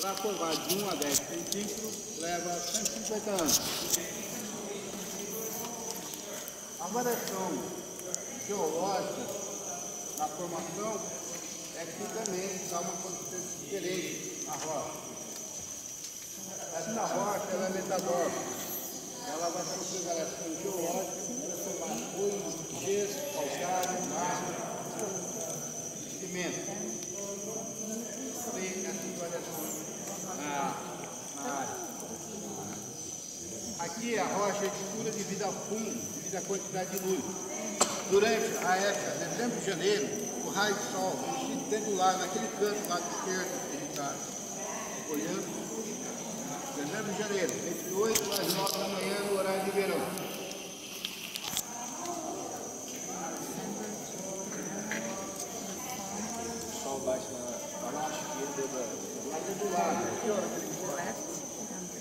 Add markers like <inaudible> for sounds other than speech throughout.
Para formar de 1 a 10 centímetros, leva 150 anos. A variação geológica na formação é que também dá uma consistência diferente na rocha. Essa rocha ela é metamórfica. Ela vai sofrer variação geológica, transformar folhas, gesso, calcário, mármore, cimento. Tem essa variação na, na área. Aqui a rocha é de cura devido ao fundo, devido à quantidade de luz. Durante a época, dezembro e janeiro, o raio de sol do lado, naquele canto lado esquerdo que gente está olhando. Dezembro e janeiro, entre 8 às 9 da manhã no horário de verão. O sol bate na, na esquerda da. Lado do lado, aqui ó,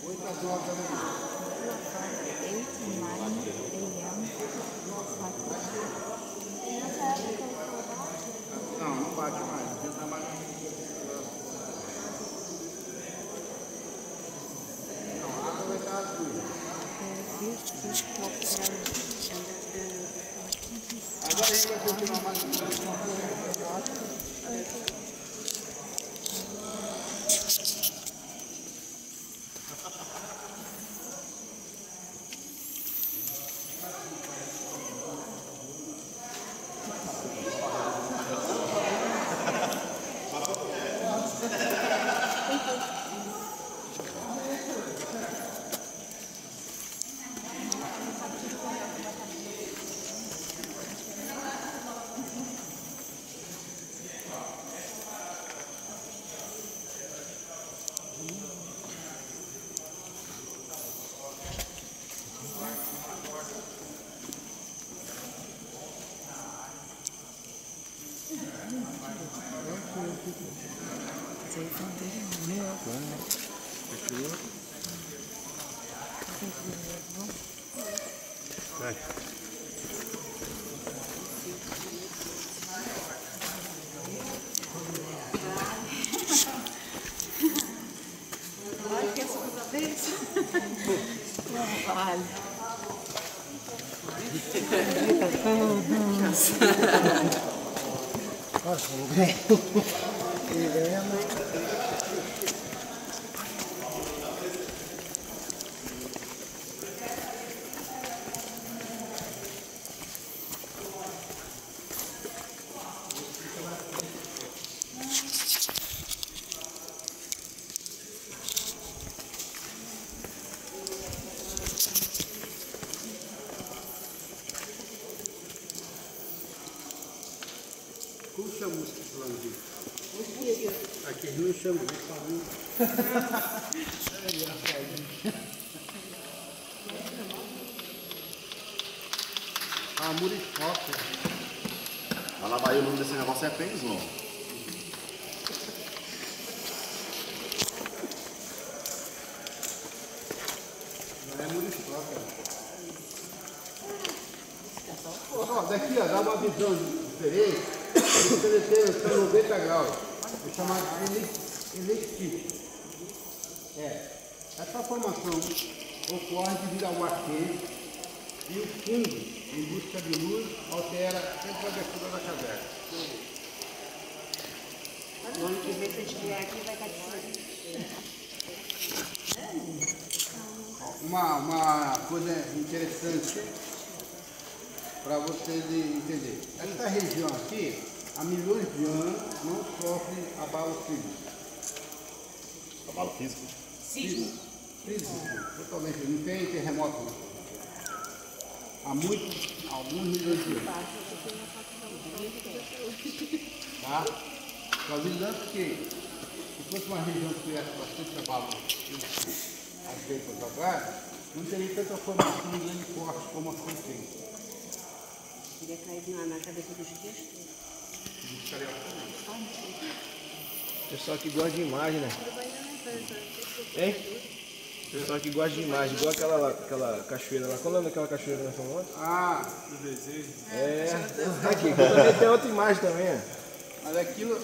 8 às 9 da manhã. 8, 9 a.m. Não, não bate mais. Já tá mais. Não, a água vai estar azul. Agora a gente vai continuar mais um pouco. Olha que escuta desse. Não <laughs> <laughs> Eles falam. Ah, muriçoca. Lá na Bahia o nome desse negócio é penzão. Não é muriçoca. Ó, daqui ó, dá uma visão diferente. Ele tem tem 90 graus. É chamado elexite. É. Essa formação ocorre devido ao ar quente e o fundo, em busca de luz, altera sempre a abertura da caverna. No ano que vem, se a gente vier aqui, vai estar diferente. Uma, uma coisa interessante para vocês entenderem. Essa região aqui, há milhões de anos, não sofre abalo sísmico. Cavalo físico. Sim. Sísmico, totalmente. Não tem terremoto. Não. Há muitos, alguns milhões de anos. Tá? Só avisando que se fosse uma região que tivesse bastante abalo há tempos atrás, não teria tanta formação de grande forte como a que tem. Queria cair na, na cabeça dos gestos. Pessoal que gosta de imagem, né? Hein? Pessoal que gosta de imagem, igual aquela, lá- aquela cachoeira lá. Qual é o nome daquela cachoeira nós falamos ontem? Ah, É. Aqui, aqui também tem outra imagem também, ó. mas aquilo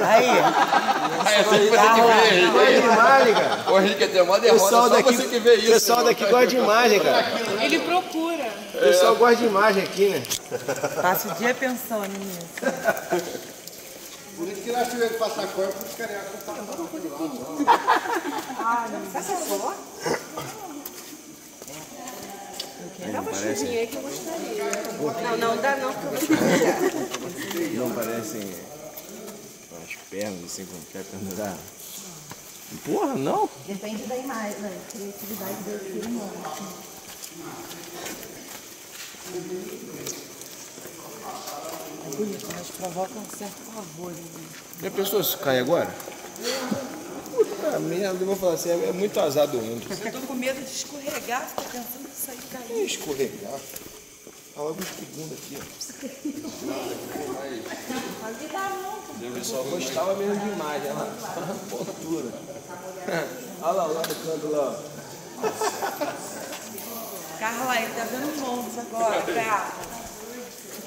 Aí, é só você que vê. Gosta de imagem, cara. Ô, Henrique, tem uma derrota, Pessoal só daqui, você que vê isso. pessoal irmão. daqui gosta de imagem, cara. Ele procura. Pessoal gosta de imagem aqui, né? passa o dia pensando nisso. <laughs> Por isso que nós tivemos que passar corpo, os cariacos passaram por lá. Dá uma chuvinha aí que eu gostaria. Não, não dá não, porque eu gostaria. Não parecem as pernas assim com o pé pendurado. Porra, não. Depende da imagem, da criatividade do filme. É bonito, mas provoca um certo pavor. Já pensou se cai agora? Puta merda, eu vou falar assim, é muito azar do mundo. Eu tô com medo de escorregar, pensando em sair É cair. escorregar. Olha logo um segundo aqui, ó. Eu só gostava mesmo de imagem, olha lá. Pontura. Olha lá, lá no canto lá. Carla, ele tá vendo um monte agora, Carla.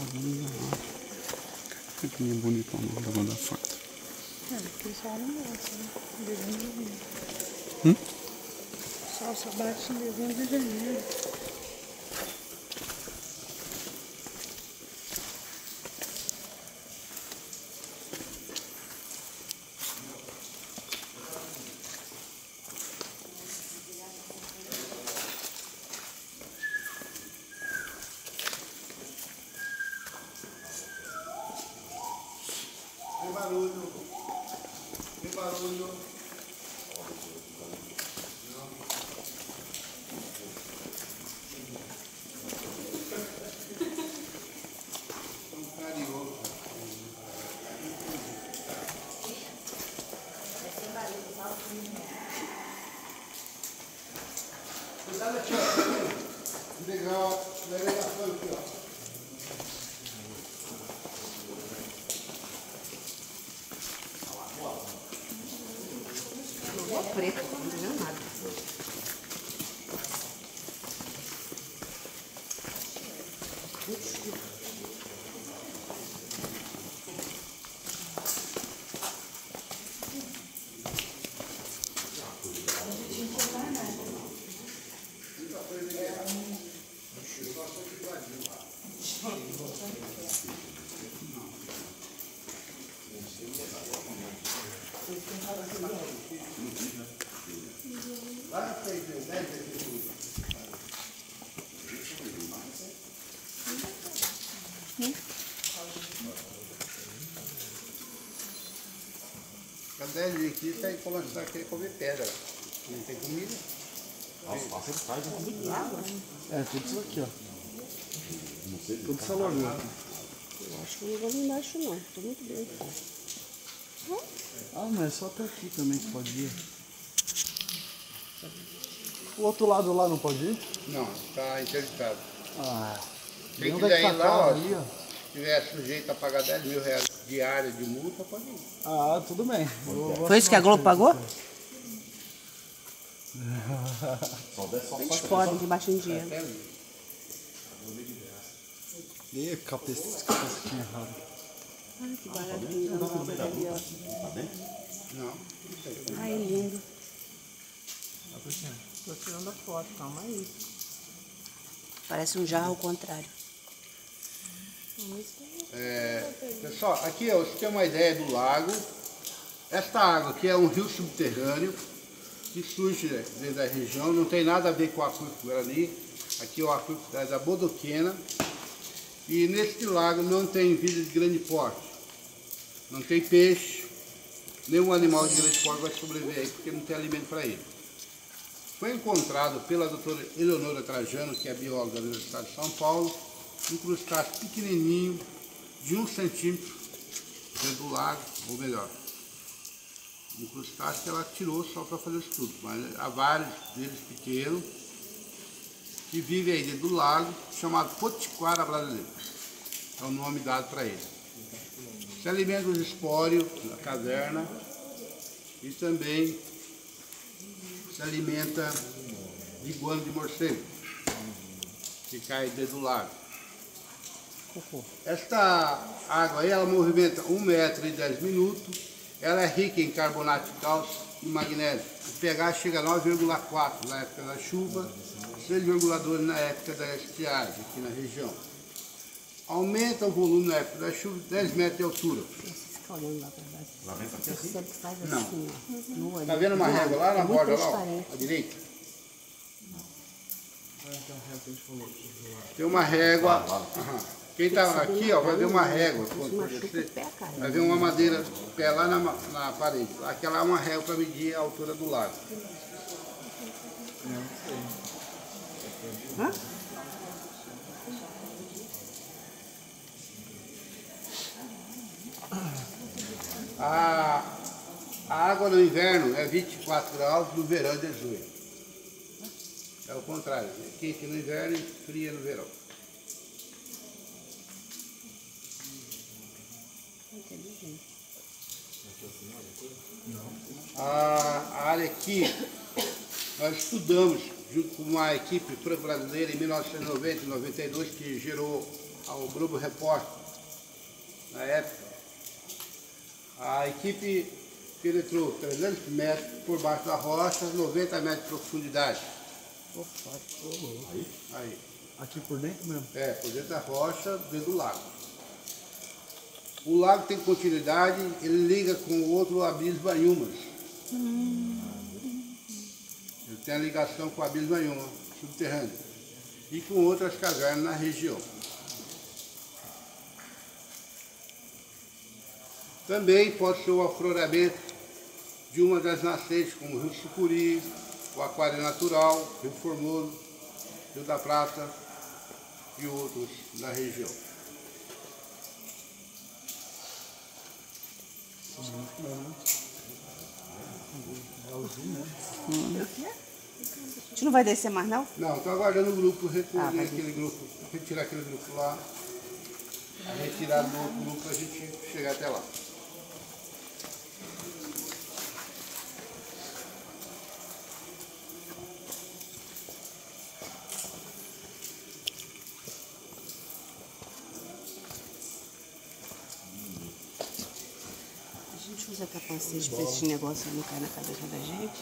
lá. Que bonitão na hora da foto. É, porque só não gosta, né? Desenho de janeiro. Hum? Só só bate em desenho de janeiro. Cuidado aqui, ó. Legal, legal. Ó, preto, Cadê ele aqui? Tá aí começando a querer comer pedra. Não tem comida. É, tudo isso aqui, ó. Tudo salãozinho. Acho que não vou lá embaixo não, tô muito bem. Ah, mas é só até aqui também que pode ir. O outro lado lá não pode ir? Não, tá interditado. Ah, Quem é que quiser tá ir a lá, ó, ali, ó? se tiver sujeito a pagar 10 mil reais diária de multa, pode ir. Ah, tudo bem. Vou- Foi isso que a Globo pagou? Eles podem, tem bastante dinheiro. Ali. Ih, captei esse capacetinho errado. Olha que baratinho, ali, ó. Não. Ai, lindo. Tô tirando a foto, calma aí. Parece um jarro ao contrário. É, pessoal, aqui ó, você tem uma ideia do lago. Esta água aqui é um rio subterrâneo que surge dentro da região, não tem nada a ver com o aquífero Guarani. Aqui é o aquífero da- da Bodoquena. E neste lago não tem vida de grande porte. Não tem peixe, nenhum animal de grande porte vai sobreviver aí porque não tem alimento para ele. Foi encontrado pela doutora Eleonora Trajano, que é bióloga da Universidade de São Paulo, um crustáceo pequenininho, de um centímetro dentro do lago, ou melhor, um crustáceo que ela tirou só para fazer estudo, mas há vários deles pequenos que vivem aí dentro do lago, chamado Potiquara brasileiro. É o nome dado para ele. Se alimenta dos espórios da caverna e também se alimenta de guano de morcego, que cai dentro do lago. Esta água aí, ela movimenta 1 metro e 10 minutos, ela é rica em carbonato de cálcio e magnésio. O pH chega a 9,4 na época da chuva, 6,2 na época da estiagem aqui na região. Aumenta o volume na época da chuva, 10 metros de altura. Fica olhando lá baixo. Faz Não. assim. Tá vendo uma régua lá na borda lá, à direita? Tem uma régua. Quem tá aqui, ó, vai ver uma régua. Vai ver uma madeira, pé lá na, na parede. Aquela é uma régua para medir a altura do lago. Hã? A, a água no inverno é 24 graus, no verão é 18. É o contrário, né? quente no inverno e fria no verão. A área aqui, nós estudamos junto com uma equipe brasileira em 1990 e 92 que gerou o Globo Repórter na época. A equipe penetrou 300 metros por baixo da rocha, 90 metros de profundidade. Aí. Aqui por dentro mesmo? É, por dentro da rocha, dentro do lago. O lago tem continuidade, ele liga com o outro Abismo Banhumas. Ele tem a ligação com o Abismo Banhuma, subterrâneo. E com outras cavernas na região. Também pode ser o afloramento de uma das nascentes, como o Rio Sucuri, o Aquário Natural, Rio Formoso, Rio da Prata e outros da região. A gente não vai descer mais, não? Não, estou aguardando o grupo recolher Ah, aquele grupo, retirar aquele grupo lá, retirar do outro grupo para a gente chegar até lá. A capacete pra esse negócio não cair na cabeça da gente.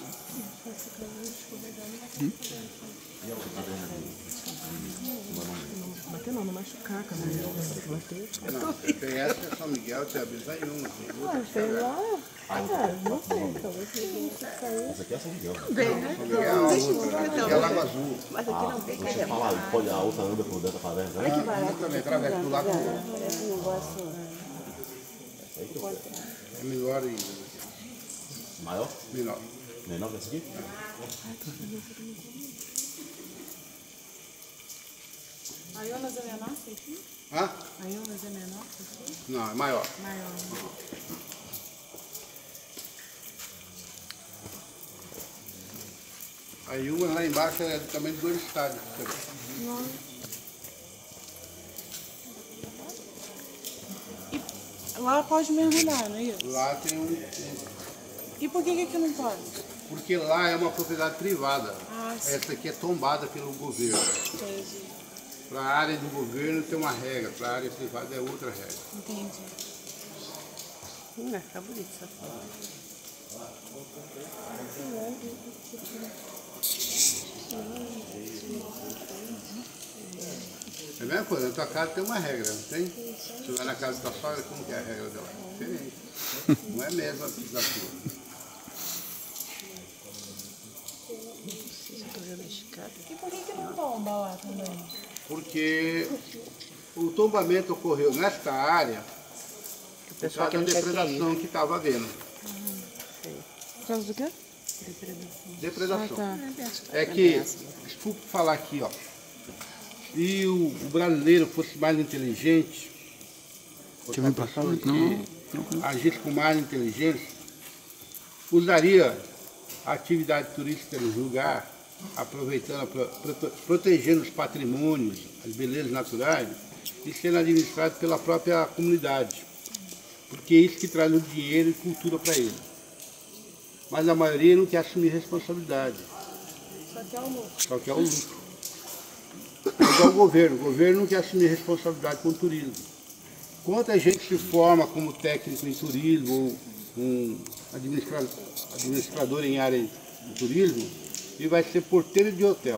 Bater não, não machucar, cara. Bater. Não, tem essa, tem São Miguel, tem a Bisaiúna, tem Ah, sei lá. Ah, não sei, talvez seja Essa aqui é São Miguel. São Miguel, a outra, aqui é Lago Azul. Mas aqui não tem Você fala, aí, pode, a outra anda por dentro da caverna. né? Ah, também através do lago Parece um negócio. é melhor e Maior? menor. Menor que esse aqui? A Ionas é menor que aqui? Hã? A Ionas é menor que aqui? Não, é maior. Maior. A Yuma lá embaixo é do tamanho de dois estádios. Lá pode mergulhar, não é isso? Lá tem um. E por que que aqui não pode? Porque lá é uma propriedade privada. Ah, sim. Essa aqui é tombada pelo governo. Entendi. Para a área do governo tem uma regra, para a área privada é outra regra. Entendi. Hum, vai ficar bonito essa foto. É a mesma coisa, na tua casa tem uma regra, não tem? Se vai na casa da tua sogra, como que é a regra dela? Diferente. Não é a mesma da tua. E por que, que não tomba lá também? Porque o tombamento ocorreu nesta área por causa que da depredação que estava havendo. Por causa do quê? Depredação. tá. É que, desculpa falar aqui, ó. Se o, o brasileiro fosse mais inteligente, Deixa eu cá. Não, não. agisse com mais inteligência, usaria a atividade turística do lugar, aproveitando, pro- prote- protegendo os patrimônios, as belezas naturais, e sendo administrado pela própria comunidade. Porque é isso que traz o dinheiro e cultura para ele. Mas a maioria não quer assumir responsabilidade. Só quer o lucro. Só quer o lucro. É igual o governo. O governo não quer assumir responsabilidade com o turismo. Quanta gente se forma como técnico em turismo ou um administra- administrador em área de turismo e vai ser porteiro de hotel.